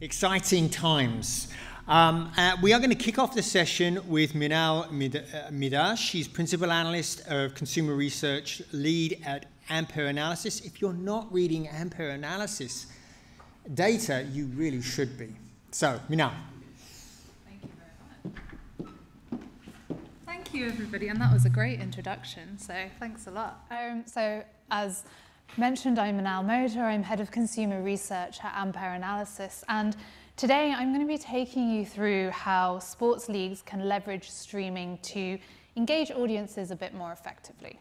Exciting times. Um, uh, we are going to kick off the session with Minal Modha. She's Principal Analyst of Consumer Research, lead at Ampere Analysis. If you're not reading Ampere Analysis data, you really should be. So, Minal. Thank you very much. Thank you, everybody. And that was a great introduction. So, thanks a lot. Um, so, as mentioned, I'm Minal Modha. I'm Head of Consumer Research at Ampere Analysis. And today I'm going to be taking you through how sports leagues can leverage streaming to engage audiences a bit more effectively.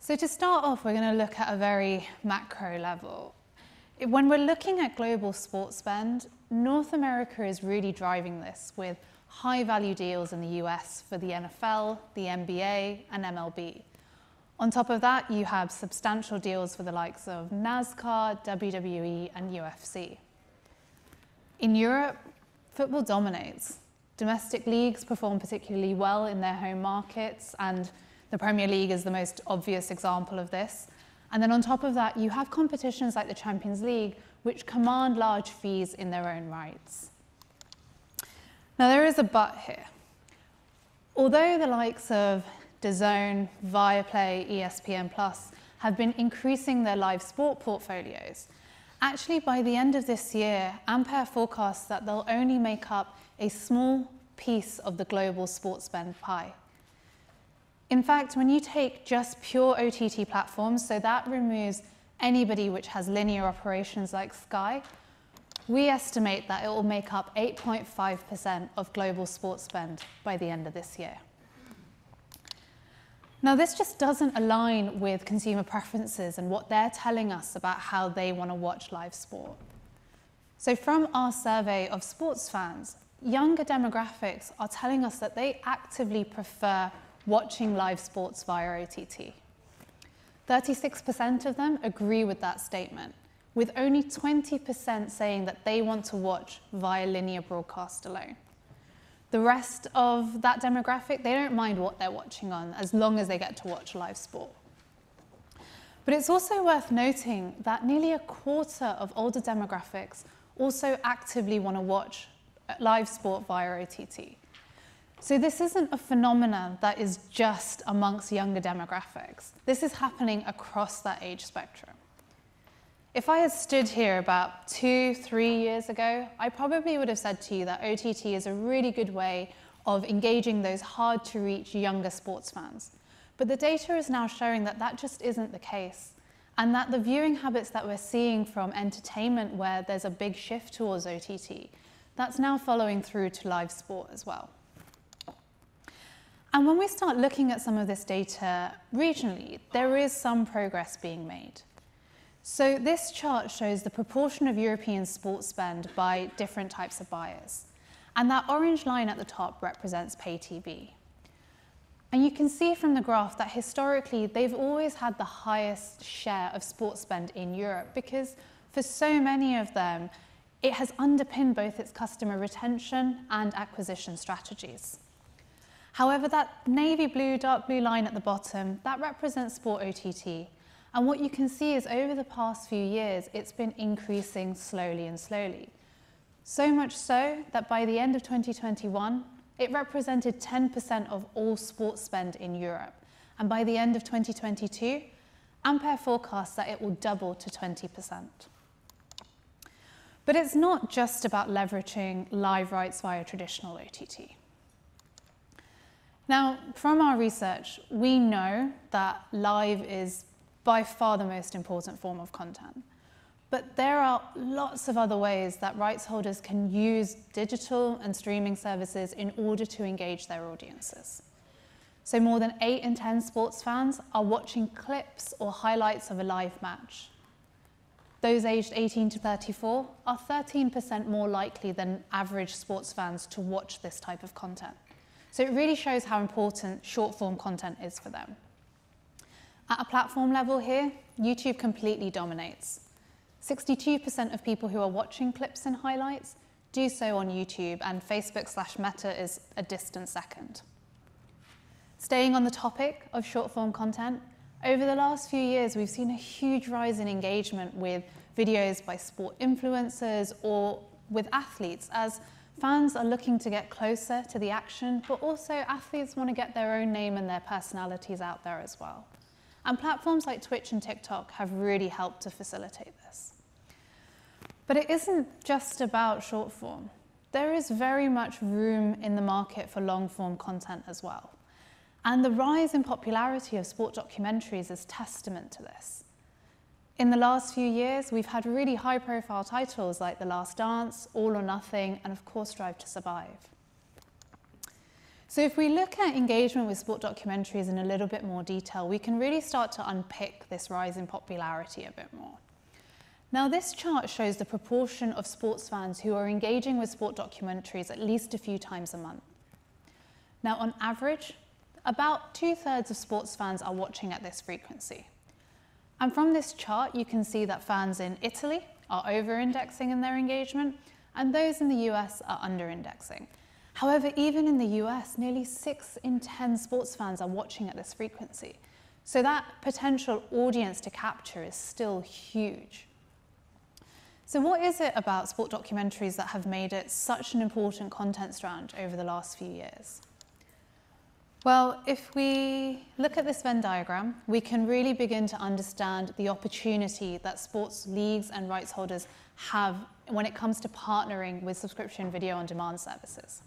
So to start off, we're going to look at a very macro level. When we're looking at global sports spend, North America is really driving this with high value deals in the US for the NFL, the NBA, and MLB. On top of that, you have substantial deals for the likes of NASCAR, WWE, and UFC. In Europe, football dominates. Domestic leagues perform particularly well in their home markets, and the Premier League is the most obvious example of this. And then on top of that, you have competitions like the Champions League, which command large fees in their own rights. Now, there is a but here. Although the likes of DAZN, Viaplay, ESPN Plus have been increasing their live sport portfolios. Actually, by the end of this year, Ampere forecasts that they'll only make up a small piece of the global sports spend pie. In fact, when you take just pure OTT platforms, so that removes anybody which has linear operations like Sky, we estimate that it will make up 8.5% of global sports spend by the end of this year. Now, this just doesn't align with consumer preferences and what they're telling us about how they want to watch live sport. So, from our survey of sports fans, younger demographics are telling us that they actively prefer watching live sports via OTT. 36% of them agree with that statement, with only 20% saying that they want to watch via linear broadcast alone. The rest of that demographic, they don't mind what they're watching on as long as they get to watch live sport. But it's also worth noting that nearly a quarter of older demographics also actively want to watch uh, live sport via OTT. So this isn't a phenomenon that is just amongst younger demographics. This is happening across that age spectrum. If I had stood here about two, three years ago, I probably would have said to you that OTT is a really good way of engaging those hard to reach younger sports fans. But the data is now showing that that just isn't the case. And that the viewing habits that we're seeing from entertainment, where there's a big shift towards OTT, that's now following through to live sport as well. And when we start looking at some of this data regionally, there is some progress being made. So this chart shows the proportion of European sports spend by different types of buyers. And that orange line at the top represents pay TV. And you can see from the graph that historically they've always had the highest share of sports spend in Europe because for so many of them, it has underpinned both its customer retention and acquisition strategies. However, that navy blue, dark blue line at the bottom, that represents Sport OTT, and what you can see is over the past few years, it's been increasing slowly and slowly. So much so that by the end of 2021, it represented 10% of all sports spend in Europe. And by the end of 2022, Ampere forecasts that it will double to 20%. But it's not just about leveraging live rights via traditional OTT. Now, from our research, we know that live is by far the most important form of content. But there are lots of other ways that rights holders can use digital and streaming services in order to engage their audiences. So more than 8 in 10 sports fans are watching clips or highlights of a live match. Those aged 18 to 34 are 13% more likely than average sports fans to watch this type of content. So it really shows how important short form content is for them. At a platform level here, YouTube completely dominates. 62% of people who are watching clips and highlights do so on YouTube, and Facebook slash Meta is a distant second. Staying on the topic of short form content, over the last few years, we've seen a huge rise in engagement with videos by sport influencers or with athletes as fans are looking to get closer to the action, but also athletes want to get their own name and their personalities out there as well. And platforms like Twitch and TikTok have really helped to facilitate this. But it isn't just about short form. There is very much room in the market for long form content as well. And the rise in popularity of sport documentaries is testament to this. In the last few years, we've had really high profile titles like The Last Dance, All or Nothing, and of course, Drive to Survive. So if we look at engagement with sport documentaries in a little bit more detail, we can really start to unpick this rise in popularity a bit more. Now this chart shows the proportion of sports fans who are engaging with sport documentaries at least a few times a month. Now on average, about two thirds of sports fans are watching at this frequency. And from this chart, you can see that fans in Italy are over-indexing in their engagement, and those in the US are under-indexing. However, even in the US, nearly six in 10 sports fans are watching at this frequency. So that potential audience to capture is still huge. So what is it about sport documentaries that have made it such an important content strand over the last few years? Well, if we look at this Venn diagram, we can really begin to understand the opportunity that sports leagues and rights holders have when it comes to partnering with subscription video on demand services.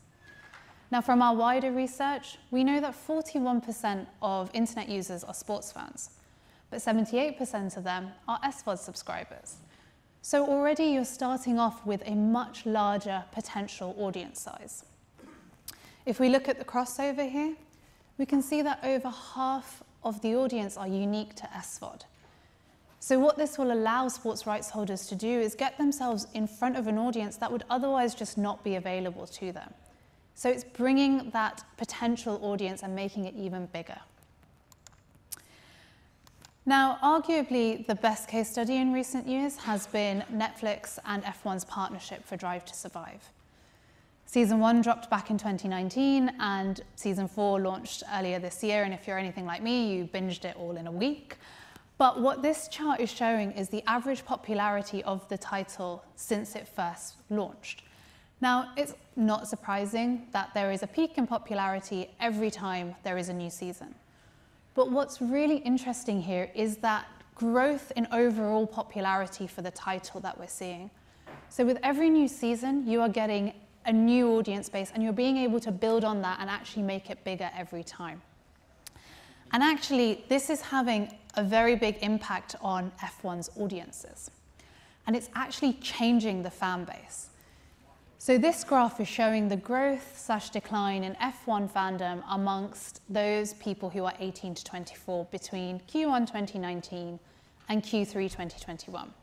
Now, from our wider research, we know that 41% of internet users are sports fans, but 78% of them are SVOD subscribers. So already you're starting off with a much larger potential audience size. If we look at the crossover here, we can see that over half of the audience are unique to SVOD. So what this will allow sports rights holders to do is get themselves in front of an audience that would otherwise just not be available to them. So it's bringing that potential audience and making it even bigger. Now, arguably, the best case study in recent years has been Netflix and F1's partnership for Drive to Survive. Season one dropped back in 2019 and season four launched earlier this year. And if you're anything like me, you binged it all in a week. But what this chart is showing is the average popularity of the title since it first launched. Now, it's not surprising that there is a peak in popularity every time there is a new season. But what's really interesting here is that growth in overall popularity for the title that we're seeing. So with every new season, you are getting a new audience base and you're being able to build on that and actually make it bigger every time. And actually, this is having a very big impact on F1's audiences. And it's actually changing the fan base. So this graph is showing the growth slash decline in F1 fandom amongst those people who are 18 to 24 between Q1 2019 and Q3 2021.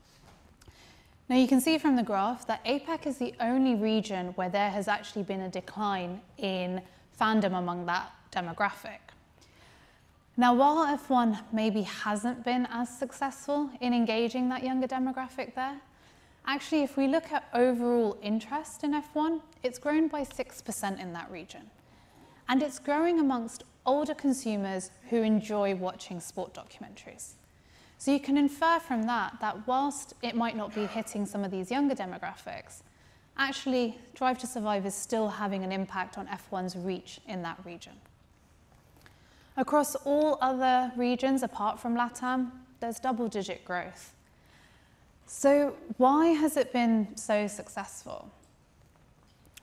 Now you can see from the graph that APAC is the only region where there has actually been a decline in fandom among that demographic. Now, while F1 maybe hasn't been as successful in engaging that younger demographic there, actually, if we look at overall interest in F1, it's grown by 6% in that region. And it's growing amongst older consumers who enjoy watching sport documentaries. So you can infer from that that whilst it might not be hitting some of these younger demographics, actually Drive to Survive is still having an impact on F1's reach in that region. Across all other regions apart from LATAM, there's double digit growth. So why has it been so successful?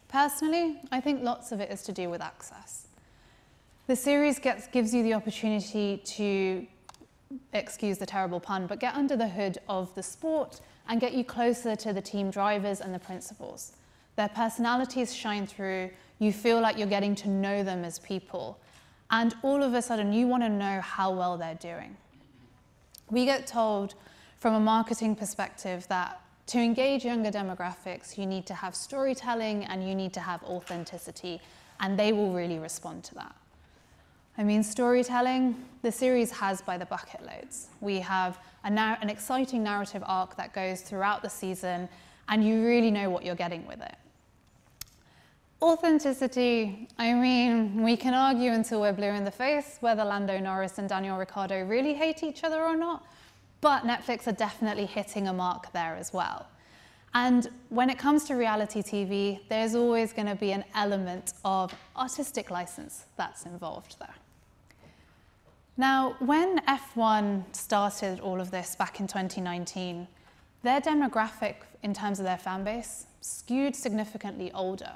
Personally, I think lots of it is to do with access. The series gets, gives you the opportunity to excuse the terrible pun, but get under the hood of the sport and get you closer to the team drivers and the principals. Their personalities shine through, you feel like you're getting to know them as people, and all of a sudden you want to know how well they're doing. We get told from a marketing perspective that to engage younger demographics, you need to have storytelling and you need to have authenticity, and they will really respond to that. I mean, storytelling, the series has by the bucket loads. We have an exciting narrative arc that goes throughout the season, and you really know what you're getting with it. Authenticity, I mean, we can argue until we're blue in the face whether Lando Norris and Daniel Ricciardo really hate each other or not, But Netflix are definitely hitting a mark there as well. And when it comes to reality TV, there's always going to be an element of artistic license that's involved there. Now, when F1 started all of this back in 2019, their demographic in terms of their fan base skewed significantly older.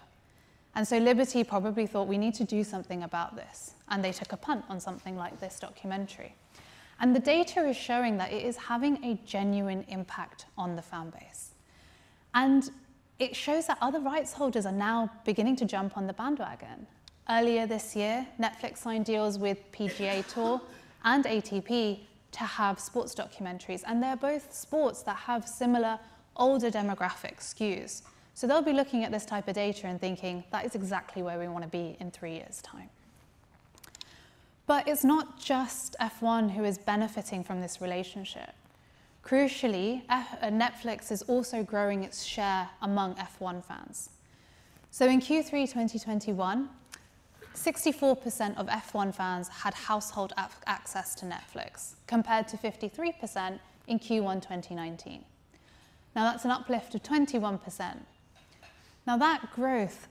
And so Liberty probably thought we need to do something about this. And they took a punt on something like this documentary. And the data is showing that it is having a genuine impact on the fan base. And it shows that other rights holders are now beginning to jump on the bandwagon. Earlier this year, Netflix signed deals with PGA Tour and ATP to have sports documentaries, and they're both sports that have similar older demographic skews. So they'll be looking at this type of data and thinking, that is exactly where we want to be in three years' time. But it's not just F1 who is benefiting from this relationship. Crucially, uh, Netflix is also growing its share among F1 fans. So in Q3 2021, 64% of F1 fans had household access to Netflix, compared to 53% in Q1 2019. Now that's an uplift of 21%. Now that growth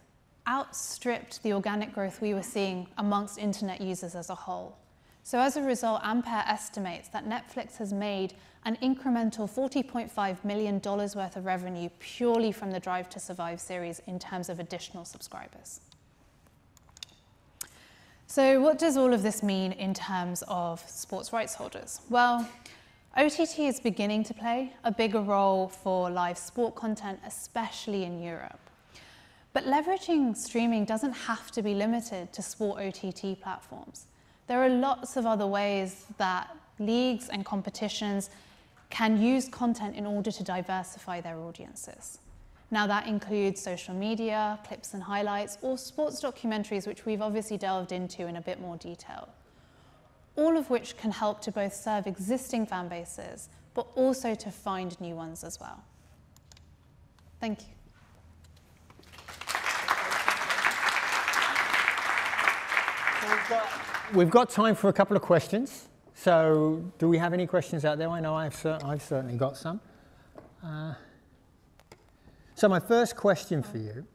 outstripped the organic growth we were seeing amongst internet users as a whole. So as a result, Ampere estimates that Netflix has made an incremental $40.5 million worth of revenue purely from the Drive to Survive series in terms of additional subscribers. So what does all of this mean in terms of sports rights holders? Well, OTT is beginning to play a bigger role for live sport content, especially in Europe. But leveraging streaming doesn't have to be limited to sport OTT platforms. There are lots of other ways that leagues and competitions can use content in order to diversify their audiences. Now that includes social media, clips and highlights, or sports documentaries, which we've obviously delved into in a bit more detail. All of which can help to both serve existing fan bases, but also to find new ones as well. Thank you. Got, we've got time for a couple of questions. So do we have any questions out there? I know I've, I've certainly got some. Uh, so my first question for you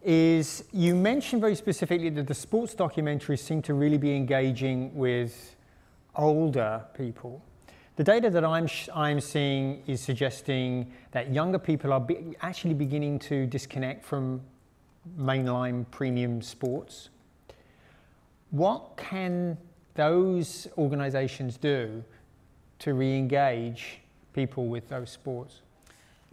is you mentioned very specifically that the sports documentaries seem to really be engaging with older people. The data that I'm, I'm seeing is suggesting that younger people are be actually beginning to disconnect from mainline premium sports. What can those organizations do to re-engage people with those sports?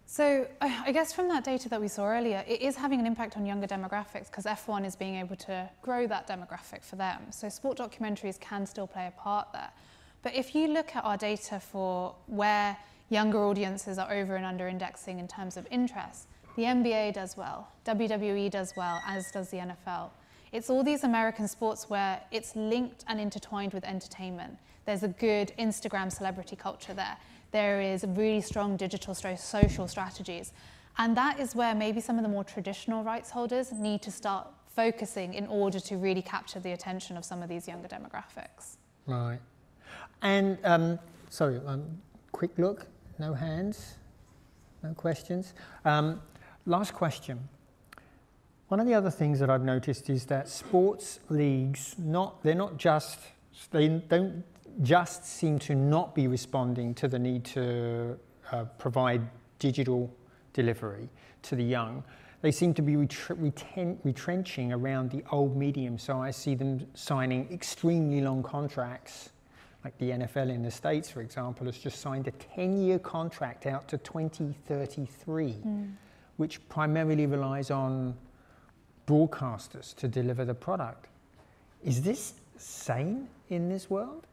So I guess from that data that we saw earlier, it is having an impact on younger demographics because F1 is being able to grow that demographic for them. So sport documentaries can still play a part there. But if you look at our data for where younger audiences are over and under indexing in terms of interest, the NBA does well, WWE does well, as does the NFL. It's all these American sports where it's linked and intertwined with entertainment. There's a good Instagram celebrity culture there there is really strong digital social strategies. And that is where maybe some of the more traditional rights holders need to start focusing in order to really capture the attention of some of these younger demographics. Right. And um, sorry, um, quick look, no hands, no questions. Um, last question. One of the other things that I've noticed is that sports leagues, not, they're not just, they don't just seem to not be responding to the need to uh, provide digital delivery to the young. They seem to be retrenching around the old medium. So I see them signing extremely long contracts, like the NFL in the States, for example, has just signed a 10 year contract out to 2033, mm. which primarily relies on broadcasters to deliver the product. Is this sane in this world?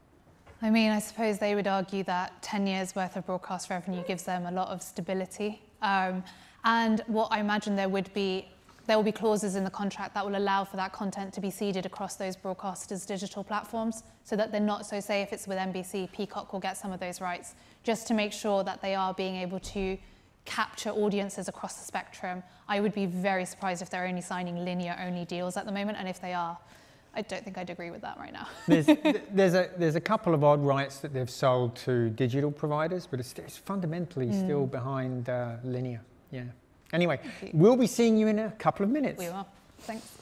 I mean, I suppose they would argue that 10 years worth of broadcast revenue gives them a lot of stability. Um, and what I imagine there would be, there will be clauses in the contract that will allow for that content to be seeded across those broadcasters' digital platforms so that they're not, so say if it's with NBC, Peacock will get some of those rights, just to make sure that they are being able to capture audiences across the spectrum. I would be very surprised if they're only signing linear only deals at the moment, and if they are, I don't think I'd agree with that right now. there's, there's, a, there's a couple of odd rights that they've sold to digital providers, but it's, it's fundamentally Mm. still behind uh, linear. Yeah. Anyway, we'll be seeing you in a couple of minutes. We will. Thanks.